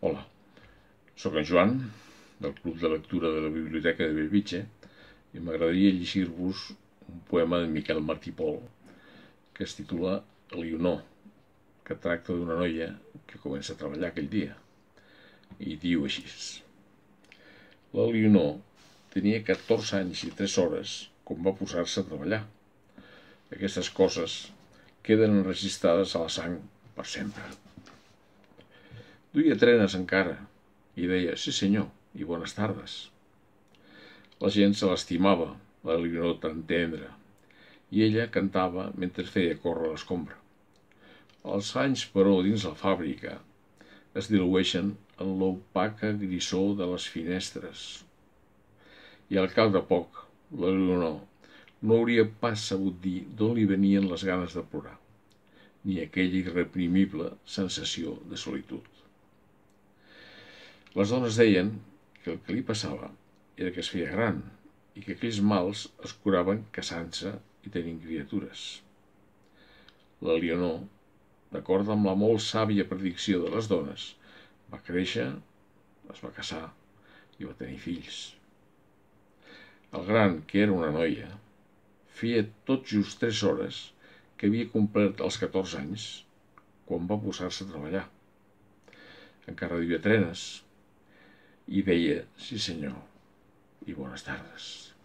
Hola, sóc en Joan, del Club de Lectura de la Biblioteca de Bellvitge, i m'agradaria llegir-vos un poema de Miquel Martí Pol, que es titula Leonor, que tracta d'una noia que comença a treballar aquell dia. I diu així. La Leonor tenia 14 anys i 3 hores quan va posar-se a treballar. Aquestes coses queden enregistrades a la sang per sempre. Duia trenes encara i deia «Sí senyor» i «Bones tardes». La gent se l'estimava, la Leonor tan tendra, i ella cantava mentre feia córrer l'escombra. Els anys, però, dins la fàbrica es dilueixen en l'opaca grissó de les finestres. I al cap de poc, la Leonor no hauria pas sabut dir d'on li venien les ganes de plorar, ni aquella irreprimible sensació de solitud. Les dones deien que el que li passava era que es feia gran i que aquells mals es curaven casant-se i tenint criatures. La Leonor, d'acord amb la molt sàvia predicció de les dones, va créixer, es va casar i va tenir fills. El gran, que era una noia, feia tot just tres hores que havia complert els 14 anys quan va posar-se a treballar. Encara duia trenes, y Bella. Sí, señor. Y buenas tardes.